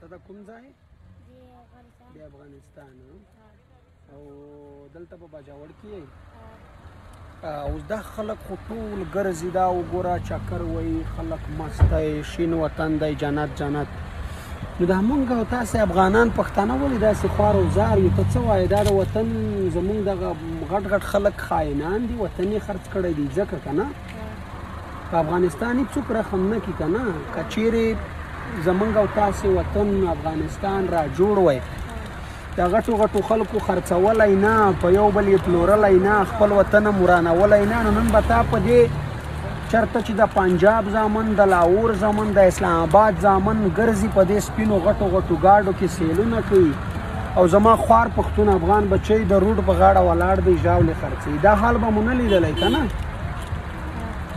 ته د کوم ځای دی افغانستان د افغانستان او دلته په باجوړ کې اوس دا خلک خو ټول ګرځي دا وګوره چکر وایي خلک مست دی شین وطن دی جنت جنت نو دا مونږ او تاسو افغانان پښتانه ولې داسې خوار او زار یو ته څه وایې دا د وطن زمونږ دغه غټ غټ خلک خاینان دي وطن یې خرڅ کړی دی ځکه که نه په افغانستان هیڅوک رحم نه کی کنه کچیرې زمونږ او تاسو وطن افغانستان را جوړ وای دا غټو غټو خلکو خرڅولای نه په یو بل یې پلورلای نه خپل وطن مرانولای نه نن به تا په دې چرته چې د پنجاب ځامن د لاهور ځامن د اسلام آباد ځامن ګرځي په دې سپینو غټو غټو گاډو کې سیلونه کوي او زما خوار پښتون افغان بچي د روډ په غاړه ولاړ دی ژاولې خرڅي دا حال به مونږ نه لیدلای کنه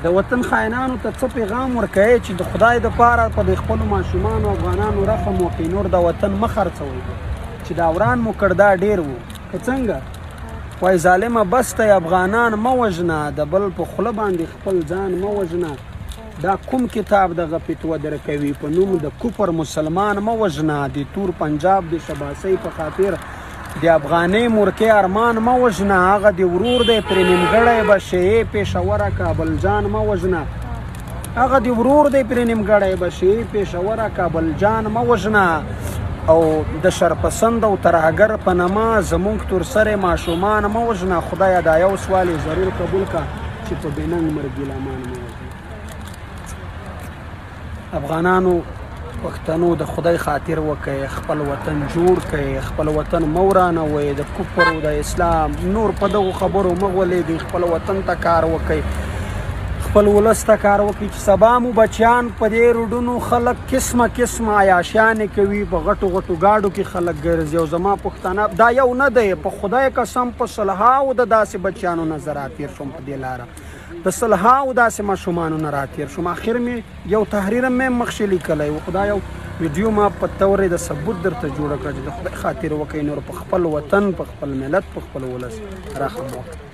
د وطن خاینانو ته څه پیغام ورکوي چې د خدای د پاره په د خپل ماشومان او افغانانو رحم وکړي نور د وطن مخرڅوي چې دا وران مو کړدا ډیر وو که څنګه وای ظالمه بس ته افغانان مو وجنه د بل په خله باندې خپل ځان مو وجنه دا کوم کتاب د غپتو درکوي په نوم د کوپر مسلمان مو وجنه د تور پنجاب د شباسي په خاطر د افغانې مورکې ارمان مه وژنه هغه د ورور دی پرې نیمګړی به شې پېښوره کابل جان مه وژنه هغه د ورور دی پرې نیمګړی به شې پېښوره کابل جان مه وژنه او د شرپسند او ترهګر په نامه زمونږ تر سره ماشومان مه وژنه خدایه دا یو سوال یې ضرور قبول کړه چې په بېننګ مرګ ګیلامان مه وژنه افغانانو پښتنو د خدای خاطر وکي خپل وطن جوړ کړي خپل وطن مورانه وي د کفر او د اسلام نور په دغه خبرو مغولې دي خپل وطن ته کار وکي خپل ولسته کار وکړي چې سبا مو بچیان په دې روډونو خلک قسمه قسمه عیاشیان کوي په غټو غټو گاډو کې خلک ګرځي او زما پښتانه دا یو نه دی په خدای قسم په صلحاو د داسې بچیانو نظر اتیر شوم په دې لاره د سلهاو داسې ماشومانو نه راتیر شوم اخر می یو تحریر مې مخشې لیکلی و خدای یو ویډیو ما په تورې د ثبوت درته جوړ کړ چې د خدای خاطر وکړئ نور په خپل وطن په خپل ملت په خپل ولس رحم وکړئ